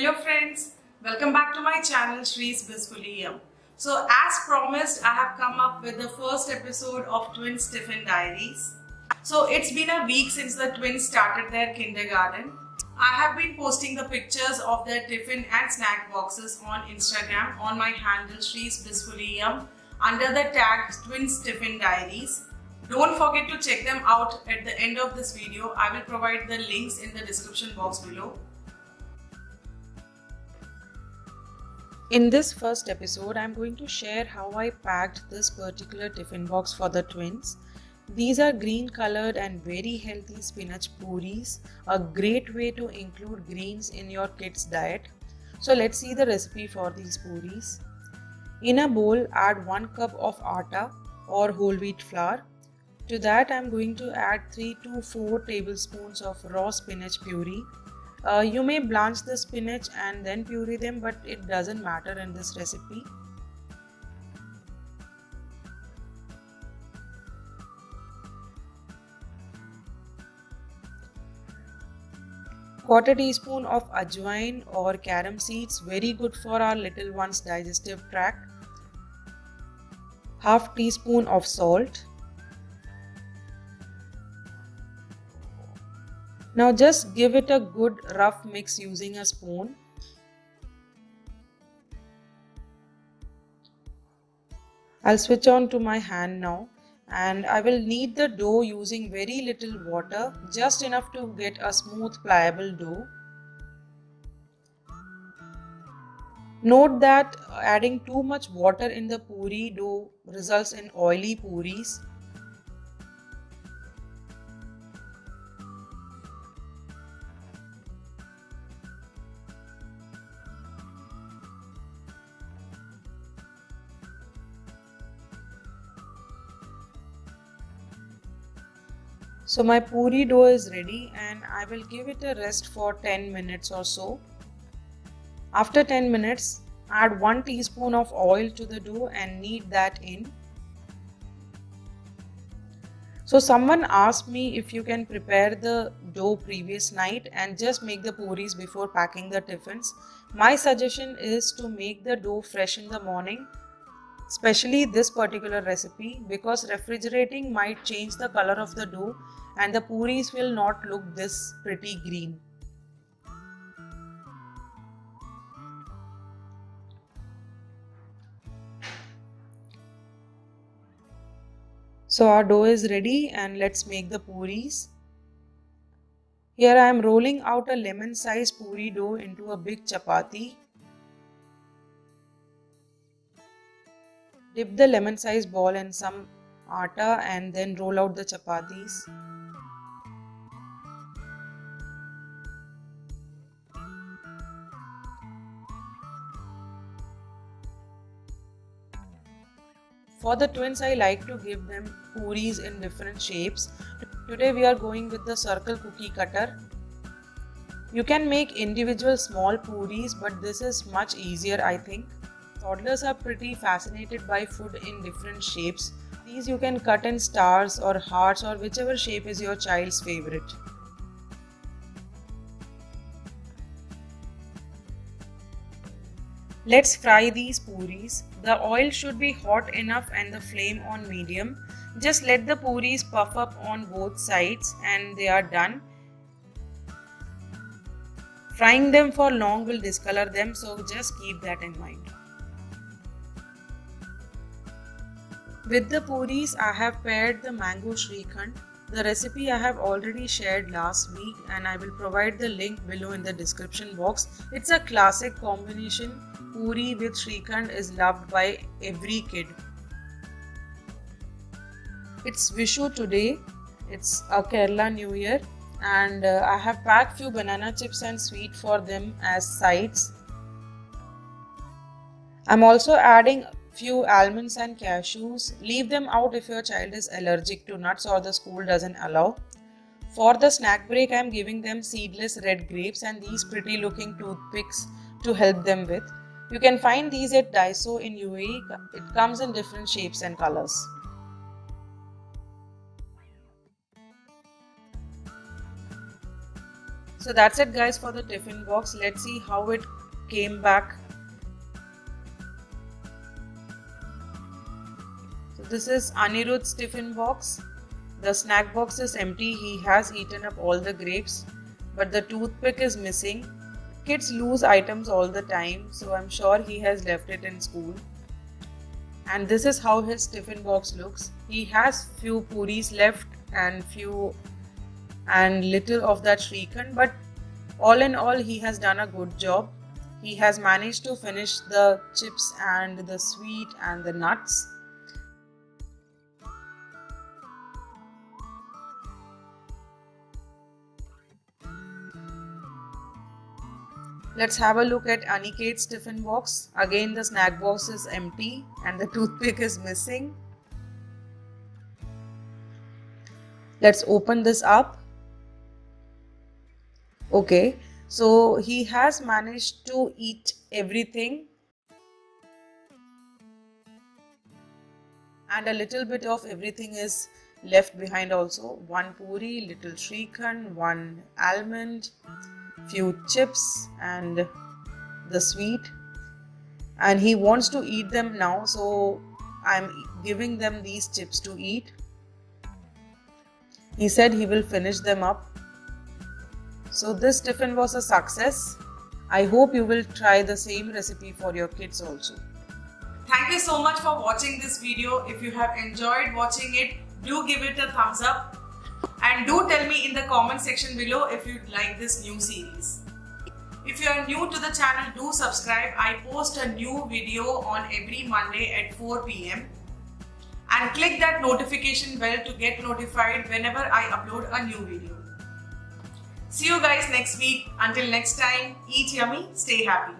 Hello friends, welcome back to my channel Shree's Blissfully Yum. So as promised, I have come up with the first episode of Twins Tiffin Diaries. So it's been a week since the twins started their kindergarten. I have been posting the pictures of their tiffin and snack boxes on Instagram on my handle Shree's Blissfully Yum under the tag Twins Tiffin Diaries. Don't forget to check them out at the end of this video. I will provide the links in the description box below. In this first episode, I'm going to share how I packed this particular tiffin box for the twins. These are green colored and very healthy spinach puris, a great way to include greens in your kids' diet. So let's see the recipe for these puris. In a bowl, add 1 cup of atta or whole wheat flour. To that, I'm going to add 3 to 4 tablespoons of raw spinach puree uh, you may blanch the spinach and then puree them but it doesn't matter in this recipe. Quarter teaspoon of ajwain or carom seeds very good for our little one's digestive tract. Half teaspoon of salt Now just give it a good rough mix using a spoon. I'll switch on to my hand now and I will knead the dough using very little water just enough to get a smooth pliable dough. Note that adding too much water in the puri dough results in oily puris So my puri dough is ready and I will give it a rest for 10 minutes or so. After 10 minutes, add 1 teaspoon of oil to the dough and knead that in. So someone asked me if you can prepare the dough previous night and just make the puris before packing the tiffins. My suggestion is to make the dough fresh in the morning especially this particular recipe because refrigerating might change the color of the dough and the puris will not look this pretty green. So our dough is ready and let's make the puris. Here I am rolling out a lemon sized puri dough into a big chapati. Dip the lemon sized ball in some atta and then roll out the chapatis. For the twins, I like to give them puris in different shapes. Today we are going with the circle cookie cutter. You can make individual small puris but this is much easier I think. Toddlers are pretty fascinated by food in different shapes. These you can cut in stars or hearts or whichever shape is your child's favorite. Let's fry these puris. The oil should be hot enough and the flame on medium. Just let the puris puff up on both sides and they are done. Frying them for long will discolor them so just keep that in mind. With the puris I have paired the mango shrikhand. The recipe I have already shared last week and I will provide the link below in the description box. It's a classic combination Puri with Shrikhand is loved by every kid. It's Vishu today. It's a Kerala New Year and uh, I have packed few banana chips and sweet for them as sides. I'm also adding few almonds and cashews. Leave them out if your child is allergic to nuts or the school doesn't allow. For the snack break, I am giving them seedless red grapes and these pretty looking toothpicks to help them with. You can find these at Daiso in UAE. It comes in different shapes and colors. So that's it guys for the tiffin box. Let's see how it came back. This is Anirudh's tiffin box. The snack box is empty. He has eaten up all the grapes but the toothpick is missing. Kids lose items all the time so I'm sure he has left it in school. And this is how his tiffin box looks. He has few puris left and few and little of that Shrikhand but all in all he has done a good job. He has managed to finish the chips and the sweet and the nuts. Let's have a look at Aniket's tiffin box. Again the snack box is empty and the toothpick is missing. Let's open this up. Okay, so he has managed to eat everything and a little bit of everything is left behind also. One puri, little shrikhand, one almond, few chips and the sweet and he wants to eat them now so I'm giving them these chips to eat. He said he will finish them up so this tiffin was a success. I hope you will try the same recipe for your kids also. Thank you so much for watching this video. If you have enjoyed watching it, do give it a thumbs up and do tell me in the comment section below if you like this new series. If you are new to the channel, do subscribe. I post a new video on every Monday at 4 pm and click that notification bell to get notified whenever I upload a new video. See you guys next week. Until next time, eat yummy, stay happy.